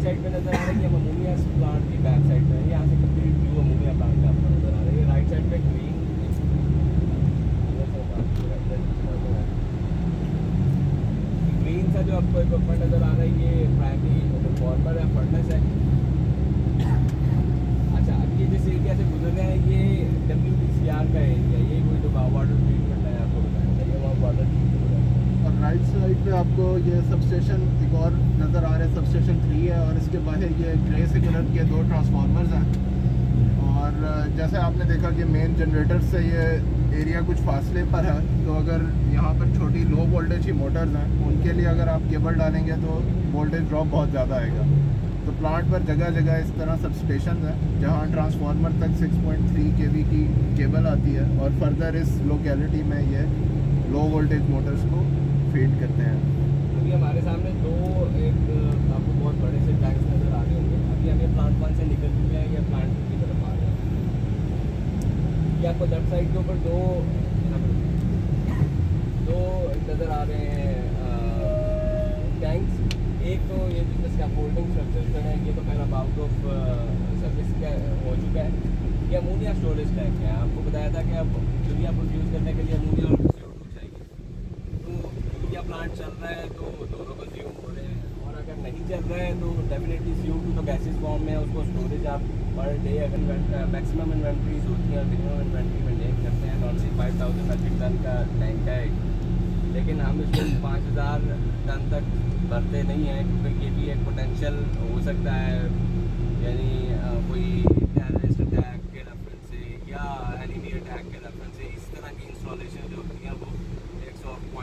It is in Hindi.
एक साइड पे नज़र आ रहा है कि प्लांट की बैक साइड में यहाँ से कंप्लीट व्यू अमोनिया प्लांट का आपको नज़र आ रहा है। राइट साइड पे ग्रीन ग्रीन सा जो आपको इक्विपमेंट नज़र आ रहा है प्राइमरी फॉर्मर या फर्नेस है अच्छा ये जिस एरिया से गुजर रहे हैं, ये राइट साइड पे आपको ये सब स्टेशन एक और नज़र आ रहा है सब स्टेशन थ्री है और इसके बाहर ये ग्रे से कलर के दो ट्रांसफार्मर्स हैं। और जैसे आपने देखा कि मेन जनरेटर से ये एरिया कुछ फासले पर है तो अगर यहाँ पर छोटी लो वोल्टेज की मोटर्स हैं, उनके लिए अगर आप केबल डालेंगे तो वोल्टेज ड्रॉप बहुत ज़्यादा आएगा। तो प्लांट पर जगह जगह इस तरह सब स्टेशन हैं, जहाँ ट्रांसफार्मर तक 6.3 केवी की केबल आती है और फर्दर इस लोकेलिटी में ये लो वोल्टेज मोटर्स को फ़ीड करते हैं। अभी हमारे सामने दो एक आपको बहुत बड़े से टैंक्स नज़र आ रहे होंगे। अभी हम प्लांट वन से निकल चुके हैं या प्लांट टू की तरफ़ आ रहे हैं। ये आपको लेफ़्ट साइड के ऊपर दो दो नज़र आ रहे हैं टैंक्स एक तो ये जिसमें स्कैफोल्डिंग स्ट्रक्चर जो है, ये तो खैर अब आउट ऑफ़ सर्विस का, हो चुका है। ये अमोनिया स्टोरेज टैंक है। आपको बताया था कि अब यूरिया प्रोड्यूस करने के लिए प्लांट चल रहा है तो दोनों कंज्यूम हो रहे हैं। और अगर नहीं चल रहा है तो डेफिनेटली सी टू तो गैसेज फॉर्म में उसको स्टोरेज आप पर डे अगर मैक्सिमम इन्वेंट्रीज होती हैं मिनिमम इन्वेंट्री मेनटेन करते हैं normally five thousand metric ton का टैंक है। लेकिन हम इसको पाँच हज़ार टन तक भरते नहीं हैं, क्योंकि ये भी एक पोटेंशियल हो सकता है। यानी कोई टेररिस्ट अटैक के रेफरेंस से या एनिमी अटैक के रेफरेंस से, इस तरह की इंस्टॉलेशन जो होती हैं, वो